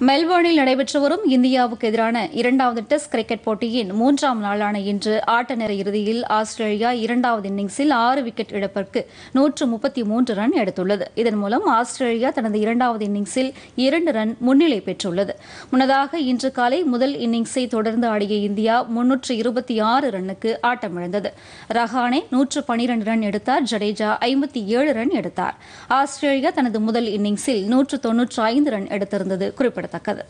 மெல்போர்னில் நடைபெற்று வரும் இந்தியாவுக்கு எதிரான இரண்டாவது டெஸ்ட் கிரிக்கெட் போட்டியின் மூன்றாம் நாளான இன்று ஆட்ட நேர இறுதியில் ஆஸ்திரேலியா இரண்டாவது இன்னிங்ஸில் ஆறு விக்கெட் இழப்பிற்கு நூற்று முப்பத்தி மூன்று ரன் எடுத்துள்ளது. இதன் மூலம் ஆஸ்திரேலியா தனது இரண்டாவது இன்னிங்ஸில் இரண்டு ரன் முன்னிலை பெற்றுள்ளது. முன்னதாக இன்று காலை முதல் இன்னிங்ஸை தொடர்ந்து ஆடிய இந்தியா முன்னூற்று இருபத்தி ஆறு ரன்னுக்கு ஆட்டமிழந்தது. ரஹானே நூற்று பனிரெண்டு ரன் எடுத்தார். ஜடேஜா ஐம்பத்தி ஏழு ரன் எடுத்தார். ஆஸ்திரேலியா தனது முதல் இன்னிங்ஸில் நூற்று தொன்னூற்று ஐந்து ரன் எடுத்திருந்தது குறிப்பிடத்தக்கது. para atacada